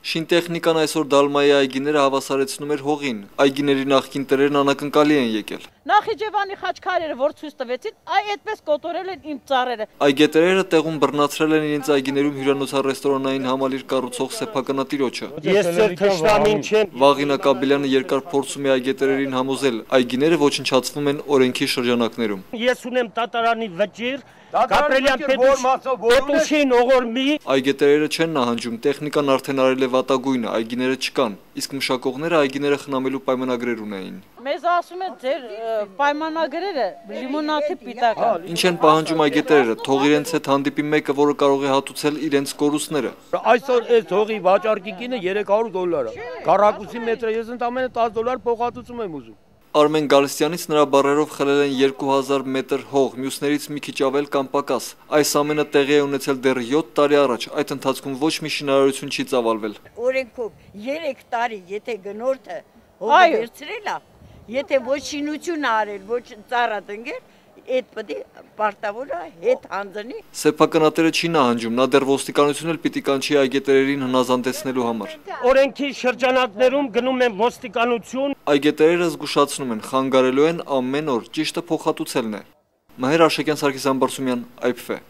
Շինտեխնիկան այսօր Դալմայի այգիները հավասարեցնում էր հողին։ Այգիների նախկին տերերն անակնկալի են եկել։ Նախիջևանի խաչքարերը, որ ցույց տվեցին, այ այդպես կոտորել են իմ ծառերը։ Այգետերերը տեղում բռնացրել են իրենց այգիներում հյուրանոցառեստորանային համալիր կառուցող սեփականատիրոջը։ Ես ձեր թշնամին չեմ։ Վաղինա Կաբելյանը երկար փորձում է այգետերերին համոզել, այգիները ոչնչացվում են օրենքի շրջանակներում։ Ես ունեմ տատարանի վճիր, Գաբրելյան Պետուշին ողորմի Այգետերերը չեն նահանջում, տեխնիկան արդեն արել է վատագույնը, այգիները չկան, իսկ մշակողները այգիները խնամելու պայմանագրեր ունեին։ Մեզ ասում են ձեր պայմանագրերը լիմոնադի պիտակ են։ Ինչ են պահանջում այգետերերը, թող իրենց հետ հանդիպի մեկը, որը կարող է հատուցել իրենց կորուստները։ Այսօր այս հողի վաճառքի գինը 300 դոլար է։ Քառակուսի մետրը ես ընդամենը 10 դոլար փոխհատուցում եմ ուզում։ Արմեն Գալստյանից նրա բարերով խլել են 2000 մետր հող, մյուսներից մի քիչ ավել կամ պակաս։ Այս ամենը տեղի է ունեցել դեռ 7 տարի առաջ, այդ ընթացքում ոչ մի շինարարություն չի ծավալվել։ Օրենքով 3 տարի, եթե գնորդը հողը վերցրել է, եթե ոչ շինություն արել, ոչ ծառա տնկել, այդ պետք է պարտավորը հետ հանձնի։ Սեփականատերը չի նահանջում, նա դեռ ոստիկանություն էլ պիտի կանչի այգետերերին հնազանդեցնելու համար։ Օրենքի շրջանակներում գնում են ոստիկանություն։ Այգետերերը զգուշացնում են, խանգարելու են ամեն օր, ճիշտը փոխհատուցելն է։ Մհեր Աշակյան Սարգսյան Բարսումյան, IPF